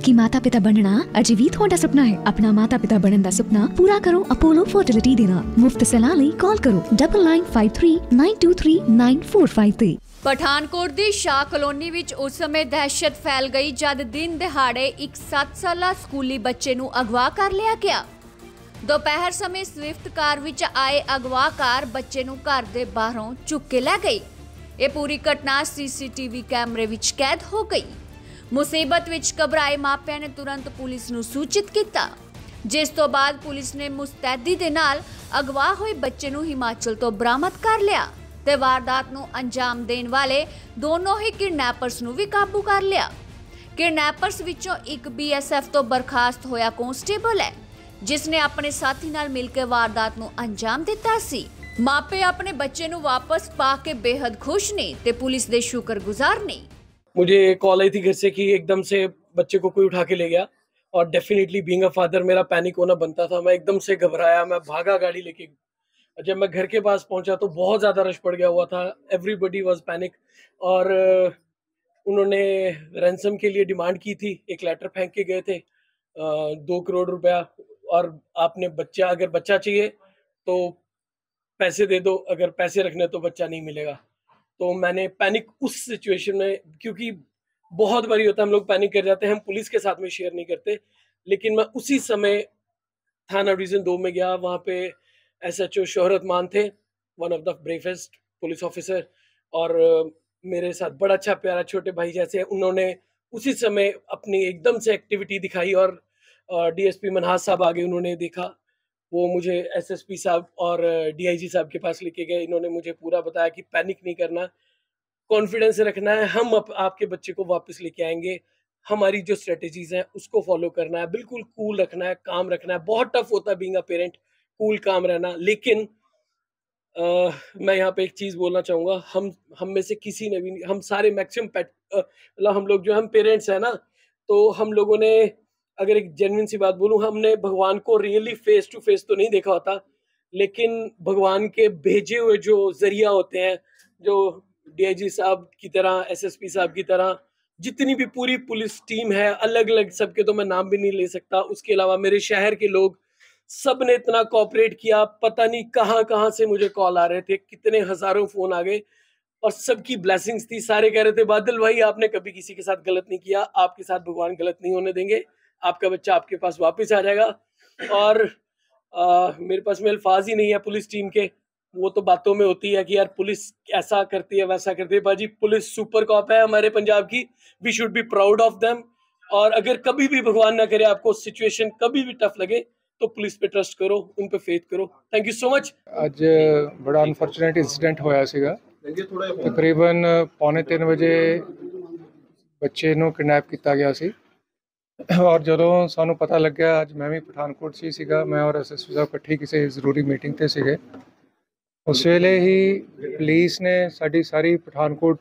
ਕਿ ਮਾਤਾ ਪਿਤਾ ਬਣਨਾ ਅਜੇ ਵੀ ਤੁਹਾਡਾ ਸੁਪਨਾ ਹੈ। ਆਪਣਾ ਮਾਤਾ ਪਿਤਾ ਬਣਨ ਦਾ ਸੁਪਨਾ ਪੂਰਾ ਕਰੋ ਅਪੋਲੋ ਫਰਟੀਲਿਟੀ ਦੇ ਨਾਲ। ਮੁਫਤ ਸਲਾਹ ਲਈ ਕਾਲ ਕਰੋ 9953923945 ਪਠਾਨਕੋਟ ਦੀ ਸ਼ਾਹ ਕਲੋਨੀ ਵਿੱਚ ਉਸ ਸਮੇਂ ਦਹਿਸ਼ਤ ਫੈਲ ਗਈ ਜਦ ਦਿਨ ਦਿਹਾੜੇ ਇੱਕ 7 ਸਾਲਾ ਸਕੂਲੀ ਬੱਚੇ ਨੂੰ ਅਗਵਾ ਕਰ ਲਿਆ ਗਿਆ। ਦੁਪਹਿਰ ਸਮੇਂ ਸਵਿਫਟ ਕਾਰ ਵਿੱਚ ਆਏ ਅਗਵਾਕਾਰ ਬੱਚੇ ਨੂੰ ਘਰ ਦੇ ਬਾਹਰੋਂ ਚੁੱਕ ਕੇ ਲੈ ਗਈ ਇਹ ਪੂਰੀ ਘਟਨਾ ਸੀਸੀਟੀਵੀ ਕੈਮਰੇ ਵਿੱਚ ਕੈਦ ਹੋ ਗਈ। ਮੁਸੀਬਤ ਵਿੱਚ ਘਬਰਾਏ ਮਾਪਿਆਂ ਨੇ ਤੁਰੰਤ ਪੁਲਿਸ ਨੂੰ ਸੂਚਿਤ ਕੀਤਾ, ਜਿਸ ਤੋਂ ਬਾਅਦ ਪੁਲਿਸ ਨੇ ਮੁਸਤੈਦੀ ਦੇ ਨਾਲ ਅਗਵਾ ਹੋਏ ਬੱਚੇ ਨੂੰ ਹਿਮਾਚਲ ਤੋਂ ਬਰਾਮਦ ਕਰ ਲਿਆ ਤੇ ਵਾਰਦਾਤ ਨੂੰ ਅੰਜਾਮ ਦੇਣ ਵਾਲੇ ਦੋਨੋਂ ਹੀ ਕਿਡਨੈਪਰਸ ਨੂੰ ਵੀ ਕਾਬੂ ਕਰ ਲਿਆ। ਕਿਡਨੈਪਰਸ ਵਿੱਚੋਂ ਇੱਕ ਬੀਐਸਐਫ ਤੋਂ ਬਰਖਾਸਤ ਹੋਇਆ ਕਨਸਟੇਬਲ ਹੈ, ਜਿਸ ਨੇ ਆਪਣੇ ਸਾਥੀ ਨਾਲ ਮਿਲ ਕੇ ਵਾਰਦਾਤ ਨੂੰ ਅੰਜਾਮ ਦਿੱਤਾ ਸੀ। ਮਾਪੇ ਆਪਣੇ ਬੱਚੇ ਨੂੰ ਵਾਪਸ ਪਾ ਕੇ ਬੇहद ਖੁਸ਼ ਨੇ ਤੇ ਪੁਲਿਸ ਦੇ ਸ਼ੁਕਰਗੁਜ਼ਾਰ ਨੇ। मुझे कॉल आई थी घर से कि एकदम से बच्चे को कोई उठा के ले गया। और डेफिनेटली बीइंग अ फादर मेरा पैनिक होना बनता था। मैं एकदम से घबराया, मैं भागा गाड़ी लेके। जब मैं घर के पास पहुँचा तो बहुत ज़्यादा रश पड़ गया हुआ था। एवरीबडी वॉज़ पैनिक और उन्होंने रैंसम के लिए डिमांड की थी। एक लेटर फेंक के गए थे दो करोड़ रुपया। और आपने बच्चा, अगर बच्चा चाहिए तो पैसे दे दो, अगर पैसे रखने तो बच्चा नहीं मिलेगा। तो मैंने पैनिक उस सिचुएशन में, क्योंकि बहुत बारी होता है, हम लोग पैनिक कर जाते हैं, हम पुलिस के साथ में शेयर नहीं करते, लेकिन मैं उसी समय थाना डिवीज़न दो में गया, वहाँ पे एस एच ओ शोहरत मान थे one of the bravest police officer और मेरे साथ बड़ा अच्छा प्यारा छोटे भाई जैसे उन्होंने उसी समय अपनी एकदम से एक्टिविटी दिखाई और डीएसपी मनहास साहब आगे उन्होंने देखा। वो मुझे एसएसपी साहब और डीआईजी साहब के पास लेके गए। इन्होंने मुझे पूरा बताया कि पैनिक नहीं करना कॉन्फिडेंस रखना है हम अप, आपके बच्चे को वापस लेके आएँगे। हमारी जो स्ट्रेटजीज हैं उसको फॉलो करना है। बिल्कुल कूल रखना है काम रखना है। बहुत टफ होता है बीइंग अ पेरेंट कूल काम रहना। लेकिन अ, मैं यहाँ पे एक चीज़ बोलना चाहूँगा। हम हम में से किसी ने भी हम सारे मैक्सिमम मतलब हम लोग जो हम पेरेंट्स हैं ना तो हम लोगों ने अगर एक जेनविन सी बात बोलूँ, हमने भगवान को रियली फेस टू फेस तो नहीं देखा होता, लेकिन भगवान के भेजे हुए जो ज़रिया होते हैं, जो डीआईजी साहब की तरह एसएसपी साहब की तरह, जितनी भी पूरी पुलिस टीम है अलग अलग सबके तो मैं नाम भी नहीं ले सकता। उसके अलावा मेरे शहर के लोग सबने इतना कोऑपरेट किया, पता नहीं कहाँ कहाँ से मुझे कॉल आ रहे थे, कितने हज़ारों फ़ोन आ गए, और सबकी ब्लेसिंग्स थी। सारे कह रहे थे, बादल भाई, आपने कभी किसी के साथ गलत नहीं किया, आपके साथ भगवान गलत नहीं होने देंगे। आपका बच्चा आपके पास वापस आ जाएगा और आ, मेरे पास में अल्फाज ही नहीं है पुलिस टीम के वो तो बातों में होती है कि यार पुलिस ऐसा करती है वैसा करती है बाजी पुलिस सुपर कॉप है हमारे पंजाब की we should be proud of them और अगर कभी भी भगवान ना करे आपको सिचुएशन कभी भी टफ लगे तो पुलिस पे ट्रस्ट करो उन पे फेथ करो थैंक यू सो मच ਅੱਜ ਬੜਾ ਅਨਫੋਰਚੂਨੇਟ ਇਨਸੀਡੈਂਟ ਹੋਇਆ ਸੀਗਾ ਤਕਰੀਬਨ ਪੌਣੇ 3 ਵਜੇ ਬੱਚੇ ਨੂੰ ਕਿਡਨੈਪ ਕੀਤਾ ਗਿਆ ਸੀ ਔਰ ਜਦੋਂ ਸਾਨੂੰ ਪਤਾ ਲੱਗਿਆ, ਅੱਜ ਮੈਂ ਵੀ ਪਠਾਨਕੋਟ 'ਚ ਹੀ ਸੀਗਾ। ਮੈਂ ਔਰ ਐਸਐਸਪੀ ਸਾਹਿਬ ਇਕੱਠੇ ਕਿਸੇ ਜ਼ਰੂਰੀ ਮੀਟਿੰਗ ਤੇ ਸੀਗੇ। ਉਸ ਵੇਲੇ ਹੀ ਪੁਲਿਸ ਨੇ ਸਾਡੀ ਸਾਰੀ ਪਠਾਨਕੋਟ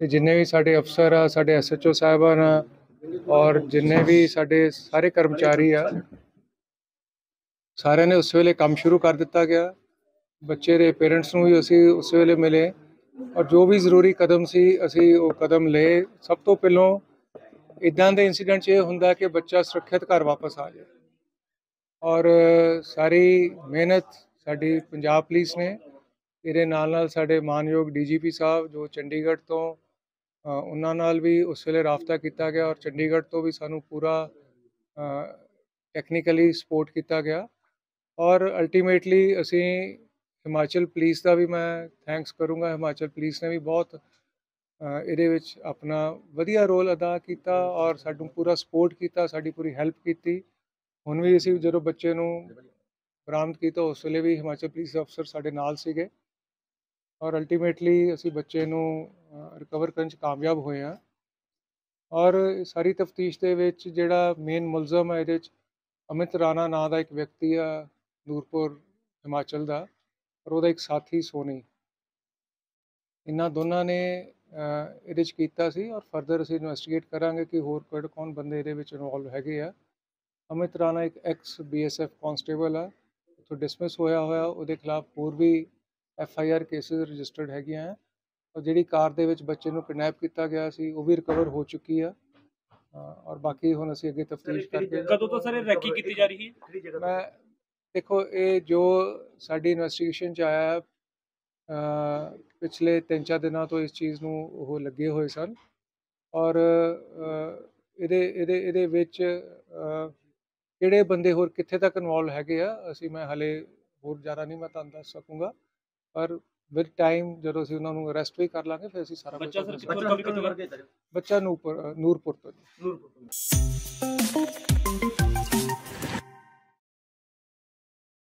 ਦੇ ਜਿੰਨੇ ਵੀ ਸਾਡੇ ਅਫਸਰ ਆ, ਸਾਡੇ ਐਸਐਚਓ ਸਾਹਿਬਾਨ ਆ, ਔਰ ਜਿੰਨੇ ਵੀ ਸਾਡੇ ਸਾਰੇ ਕਰਮਚਾਰੀ ਆ, ਸਾਰਿਆਂ ਨੇ ਉਸ ਵੇਲੇ ਕੰਮ ਸ਼ੁਰੂ ਕਰ ਦਿੱਤਾ ਗਿਆ। ਬੱਚੇ ਦੇ ਪੇਰੈਂਟਸ ਨੂੰ ਵੀ ਅਸੀਂ ਉਸ ਵੇਲੇ ਮਿਲੇ। ਔਰ ਜੋ ਵੀ ਜ਼ਰੂਰੀ ਕਦਮ ਸੀ, ਅਸੀਂ ਉਹ ਕਦਮ ਲਏ। ਸਭ ਤੋਂ ਪਹਿਲਾਂ ਇਦਾਂ ਦੇ ਇਨਸੀਡੈਂਟ 'ਚ ਇਹ ਹੁੰਦਾ ਕਿ ਬੱਚਾ ਸੁਰੱਖਿਅਤ ਘਰ ਵਾਪਸ ਆ ਜਾਏ। ਔਰ ਸਾਰੀ ਮਿਹਨਤ ਸਾਡੀ ਪੰਜਾਬ ਪੁਲਿਸ ਨੇ, ਇਹਦੇ ਨਾਲ ਨਾਲ ਸਾਡੇ ਮਾਨਯੋਗ ਡੀਜੀਪੀ ਸਾਹਿਬ ਜੋ ਚੰਡੀਗੜ੍ਹ ਤੋਂ ਉਹਨਾਂ ਨਾਲ ਵੀ ਉਸ ਵੇਲੇ ਰਾਬਤਾ ਕੀਤਾ ਗਿਆ ਔਰ ਚੰਡੀਗੜ੍ਹ ਤੋਂ ਵੀ ਸਾਨੂੰ ਪੂਰਾ ਟੈਕਨੀਕਲੀ ਸਪੋਰਟ ਕੀਤਾ ਗਿਆ। ਔਰ ਅਲਟੀਮੇਟਲੀ ਅਸੀਂ ਹਿਮਾਚਲ ਪੁਲਿਸ ਦਾ ਵੀ ਮੈਂ ਥੈਂਕਸ ਕਰੂੰਗਾ। ਹਿਮਾਚਲ ਪੁਲਿਸ ਨੇ ਵੀ ਬਹੁਤ ਇਹਦੇ ਵਿੱਚ ਆਪਣਾ ਵਧੀਆ ਰੋਲ ਅਦਾ ਕੀਤਾ ਔਰ ਸਾਨੂੰ ਪੂਰਾ ਸਪੋਰਟ ਕੀਤਾ, ਸਾਡੀ ਪੂਰੀ ਹੈਲਪ ਕੀਤੀ। ਹੁਣ ਵੀ ਅਸੀਂ ਜਦੋਂ ਬੱਚੇ ਨੂੰ ਬਰਾਮਦ ਕੀਤਾ, ਉਸ ਵੇਲੇ ਵੀ ਹਿਮਾਚਲ ਪੁਲਿਸ ਅਫਸਰ ਸਾਡੇ ਨਾਲ ਸੀਗੇ। ਔਰ ਅਲਟੀਮੇਟਲੀ ਅਸੀਂ ਬੱਚੇ ਨੂੰ ਰਿਕਵਰ ਕਰਨ 'ਚ ਕਾਮਯਾਬ ਹੋਏ ਹਾਂ। ਔਰ ਸਾਰੀ ਤਫਤੀਸ਼ ਦੇ ਵਿੱਚ ਜਿਹੜਾ ਮੇਨ ਮੁਲਜ਼ਮ ਹੈ, ਇਹਦੇ 'ਚ ਅਮਿਤ ਰਾਣਾ ਨਾਂ ਦਾ ਇੱਕ ਵਿਅਕਤੀ ਆ, ਨੂਰਪੁਰ, ਹਿਮਾਚਲ ਦਾ। ਔਰ ਉਹਦਾ ਇੱਕ ਸਾਥੀ ਸੋਨੀ। ਇਹਨਾਂ ਦੋਨਾਂ ਨੇ ਇਹਦੇ 'ਚ ਕੀਤਾ ਸੀ ਔਰ ਫਰਦਰ ਅਸੀਂ ਇਨਵੈਸਟੀਗੇਟ ਕਰਾਂਗੇ ਕਿ ਹੋਰ ਕਿਹੜੇ ਕੌਣ ਬੰਦੇ ਇਹਦੇ ਵਿੱਚ ਇਨਵੋਲਵ ਹੈਗੇ ਆ। ਅਮਿਤ ਰਾਣਾ ਇੱਕ ਐਕਸ ਬੀਐਸਐਫ ਕਾਂਸਟੇਬਲ ਆ ਉੱਥੋਂ ਡਿਸਮਿਸ ਹੋਇਆ ਹੋਇਆ ਉਹਦੇ ਖਿਲਾਫ ਹੋਰ ਵੀ F I R cases registered ਹੈਗੀਆਂ ਆ। ਔਰ ਜਿਹੜੀ ਕਾਰ ਦੇ ਵਿੱਚ ਬੱਚੇ ਨੂੰ ਕਿਡਨੈਪ ਕੀਤਾ ਗਿਆ ਸੀ ਉਹ ਵੀ ਰਿਕਵਰ ਹੋ ਚੁੱਕੀ ਆ। ਔਰ ਬਾਕੀ ਹੁਣ ਅਸੀਂ ਅੱਗੇ ਤਫਤੀਸ਼ ਕਰਕੇ ਕਦੋਂ ਤੋਂ ਸਰ ਇਹ ਰੈਕੀ ਕੀਤੀ ਜਾ ਰਹੀ ਹੈ? ਮੈਂ ਦੇਖੋ ਇਹ ਜੋ ਸਾਡੀ ਇਨਵੈਸਟੀਗੇਸ਼ਨ ਚ ਆਇਆ ਪਿਛਲੇ 3-4 ਦਿਨਾਂ ਤੋਂ ਇਸ ਚੀਜ਼ ਨੂੰ ਉਹ ਲੱਗੇ ਹੋਏ ਸਨ। ਔਰ ਇਹਦੇ ਇਹਦੇ ਇਹਦੇ ਵਿੱਚ ਕਿਹੜੇ ਬੰਦੇ ਹੋਰ ਕਿੱਥੇ ਤੱਕ ਇਨਵੋਲਵ ਹੈਗੇ ਆ ਅਸੀਂ ਮੈਂ ਹਲੇ ਹੋਰ ਜ਼ਿਆਦਾ ਨਹੀਂ ਮੈਂ ਤੁਹਾਨੂੰ ਦੱਸ ਸਕੂੰਗਾ। ਪਰ ਵਿਦ ਟਾਈਮ ਜਦੋਂ ਅਸੀਂ ਉਹਨਾਂ ਨੂੰ ਅਰੈਸਟ ਵੀ ਕਰ ਲਾਂਗੇ ਫਿਰ ਅਸੀਂ ਸਾਰਾ ਬੱਚਾ ਸਰ ਕਿੱਥੋਂ ਰਿਕਵਰ ਕੀਤਾ ਬੱਚਾ ਨੂਰਪੁਰ ਨੂਰਪੁਰ ਤੋਂ। ਨੂਰਪੁਰ ਤੋਂ।